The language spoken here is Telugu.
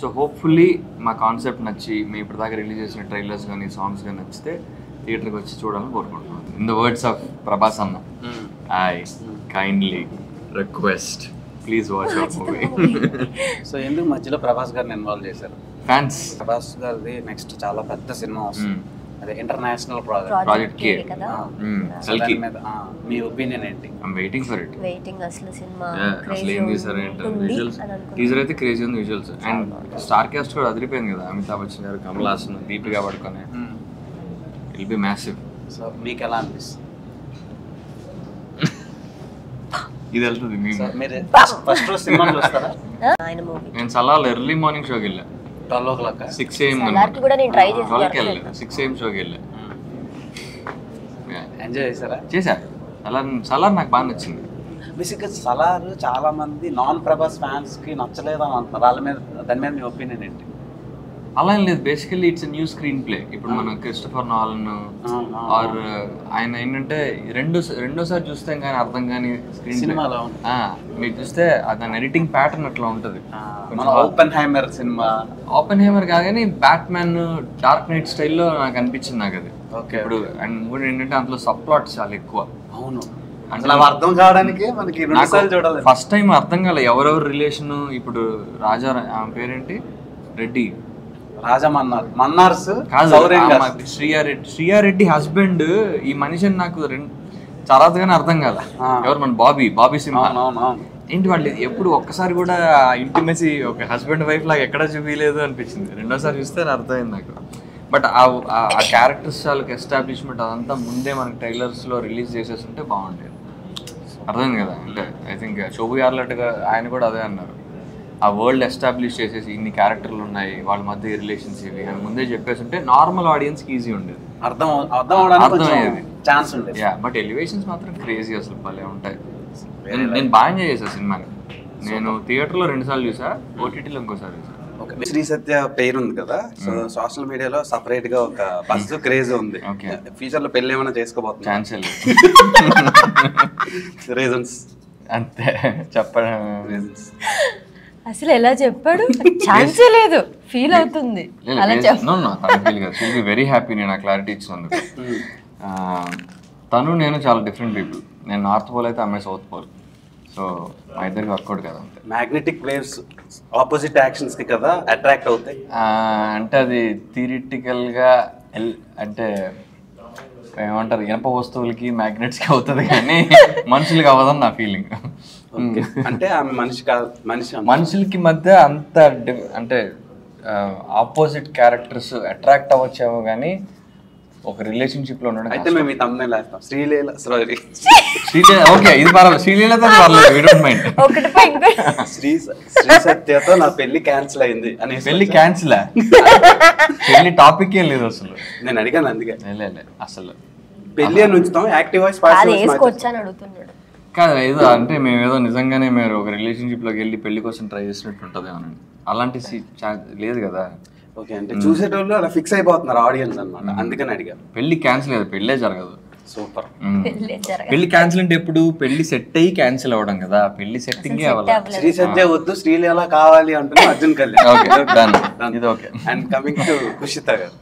సో హోప్ఫుల్లీ మా కాన్సెప్ట్ నచ్చి మేము ఇప్పటిదాకా రిలీజ్ చేసిన ట్రైలర్స్ కానీ సాంగ్స్ కానీ నచ్చితే థియేటర్కి వచ్చి చూడాలని కోరుకుంటున్నాను. In the words of Prabhas అన్న I kindly request please watch our movie so ఎందుకు మధ్యలో ప్రభాస్ గారిని ఇన్వాల్వ్ చేశారు? ఫ్యాన్స్ ప్రభాస్ గారిది నెక్స్ట్ చాలా పెద్ద సినిమా వస్తుంది. అదే international project project K. K కదా? సెల్కి ఆ, మీ ఒపీనియన్ ఏంటి? I'm waiting for it waiting అసలు సినిమా అసలు ఏం చేశారు ఏంటో ఉంటుంది విజువల్స్. టీజర్ అయితే క్రేజీ ఉంది విజువల్స్ అండ్ స్టార్ కాస్ట్ కూడా అదిరిపోయింది కదా అమితాబ్ బచ్చన్ గారు కమల్ హాసన్ దీపికా పడుకొని విల్ బి మ్యాసివ్ సో మీకు ఎలా అనిపిస్తుంది? ఇది వెళ్తుంది నేను సలాల్ ఎర్లీ మార్నింగ్ షోకి వెళ్ళా. Twelve o'clock six AM కూడా నేను try చేసి ట్వెల్వ్కి. వెళ్ళా సిక్స్ ఏఎం షోకి వెళ్ళా. ఎంజాయ్ చేశారా? చేశా. సలార్ సలార్ నాకు బాగా నచ్చింది. బేసిక్గా సలార్ చాలా మంది నాన్ ప్రభాస్ ఫ్యాన్స్కి నచ్చలేదని అంటున్నారు. వాళ్ళ మీద దాని మీద మీ ఒపీనియన్ ఏంటి? అలా ఏం లేదు. Basically it's new screenplay ఇప్పుడు మనం క్రిస్టఫర్ నాలన్ ఆర్ ఆయన ఏంటంటే రెండు రెండోసారి చూస్తే కానీ అర్థం కానీ స్క్రీన్ మీరు చూస్తే దాని ఎడిటింగ్ ప్యాటర్న్ అట్లా ఉంటుంది. ఓపెన్ హైమర్ సినిమా. ఓపెన్ హేమర్ కాగానే బ్యాట్ మ్యాన్ డార్క్ నైట్ స్టైల్లో నాకు అనిపించింది నాకు అది. ఓకే. ఇప్పుడు అండ్ కూడా ఏంటంటే అందులో సబ్ ప్లాట్స్ చాలా ఎక్కువ. అవును. అర్థం కావడానికి మనకి చూడాలి. ఫస్ట్ టైం అర్థం కాలే. ఎవరెవరు రిలేషన్ ఇప్పుడు రాజా ఆమె పేరేంటి? రెడ్డి రాజా మన్నార్ మన్నార్స్ కాదు గారు. శ్రీయారెడ్డి. శ్రీయారెడ్డి హస్బెండ్ ఈ మనిషిని నాకు రెండు తర్వాతగానే అర్థం కాల. ఆ. ఎవరు మన బాబీ? బాబీ సింహ. అవును ఏంటి వాళ్ళు? ఎప్పుడు ఒక్కసారి కూడా ఇంటిమెసి ఒక హస్బెండ్ వైఫ్ లాగా ఎక్కడ చూపించలేదు అనిపించింది. రెండోసారి చూస్తే అర్థమైంది నాకు. బట్ ఆ ఆ క్యారెక్టర్స్ వాళ్ళకి ఎస్టాబ్లిష్మెంట్ అదంతా ముందే మనకి trailers లో రిలీజ్ చేసేస్తుంటే బాగుండేది. అర్థమైంది కదా? అంటే ఐ థింక్ శోభు యార్లెట్గా ఆయన కూడా అదే అన్నారు. ఆ వరల్డ్ ఎస్టాబ్లిష్ చేసేసి ఇన్ని క్యారెక్టర్లు ఉన్నాయి వాళ్ళ మధ్య రిలేషన్స్ ఇవి అని ముందే చెప్పేసి ఉంటే నార్మల్ ఆడియన్స్కి ఈజీ ఉండేది. అర్థం అర్థం అర్థమయ్యేది. ఛాన్స్ ఉండేది. యా బట్ ఎలివేషన్స్ మాత్రం క్రేజీ అసలు భలే ఉంటాయి. నేను- బాగా ఎంజాయ్ చేసా సినిమాని. నేను థియేటర్లో రెండు సార్లు చూసా ఓటీటీలో ఇంకోసారి చూసా ఓకే శ్రీ సత్య పేరు ఉంది కదా సో సోషల్ మీడియాలో సపరేట్గా ఒక బస్ క్రేజ్ ఉంది. Okay. ఫ్యూచర్లో పెళ్ళి ఏమైనా లేదు. రీజన్స్ అంతే చెప్పడం రీజన్స్ అసలు ఎలా చెప్పాడు? ఛాన్సే లేదు. ఫీల్ అవుతుంది. అలా చెప్ప. వెరీ హ్యాపీ నేను ఆ క్లారిటీ ఇచ్చినందుకు. ఆ, తను నేను చాలా డిఫరెంట్ పీపుల్ నేను నార్త్ పోల్ అయితే అమ్మాయి సౌత్ పోల్ సో మా ఇద్దరికి వర్కౌట్ కదా మ్యాగ్నెటిక్ వేవ్స్ ఆపోజిట్ యాక్షన్స్కి కదా అట్రాక్ట్ అవుతాయి. ఆ, అంటే అది థియరిటికల్గా ఎల్ అంటే ఏమంటారు ఇనప వస్తువులకి మ్యాగ్నెట్స్కి అవుతుంది కానీ మనుషులకి అవ్వదని నా ఫీలింగ్ అంటే ఆమె మనిషి కాదు మనిషి. మనుషులకి మధ్య అంత డి- అంటే ఆపోజిట్ క్యారెక్టర్స్ అట్రాక్ట్ అవ్వచ్చేమో కానీ ఒక రిలేషన్షిప్లో ఉండడం అయితే మేము ఈ తమ్మునే వేస్తాం. శ్రీలీల సారీ శ్రీలీల ఓకే ఇది పర్వాలేదు. శ్రీలీలతో పర్లేదు. వి డోంట్ మైండ్ ఒకటి శ్రీ శ్రీ సత్యతో నా పెళ్ళి క్యాన్సిల్ అయింది అని పెళ్ళి క్యాన్సిల్ పెళ్ళి టాపిక్ ఏ లేదు అసలు. నేను అడిగాను అందుకే. లే, లే, లే, అసలు. పెళ్ళి అని ఉంచుతాం యాక్టివ్ వాయిస్ అది పాసివ్ వాయిస్ వేసుకోవచ్చా అని అడుగుతున్నాడు. కాదు ఏదో అంటే మేము ఏదో నిజంగానే మీరు ఒక రిలేషన్షిప్లోకి వెళ్ళి పెళ్ళి కోసం ట్రై చేసినట్టు ఉంటుంది అనండి అలాంటి లేదు కదా. ఓకే అంటే చూసేటోళ్ళు అలా ఫిక్స్ అయిపోతున్నారు ఆడియన్స్ అన్నమాట. అందుకని అడిగాను పెళ్ళి క్యాన్సిల్ కదా పెళ్ళే జరగదు. సూపర్. పెళ్ళి క్యాన్సిల్ అంటే ఎప్పుడు? పెళ్ళి సెట్ అయ్యి క్యాన్సిల్ అవ్వడం కదా. పెళ్ళి సెట్టింగ్. శ్రీ సత్య వద్దు శ్రీలీల కావాలి అంటున్నా అర్జున్ కళ్యాణ్. ఓకే డన్ ఇది okay and coming to Kushitha గారు.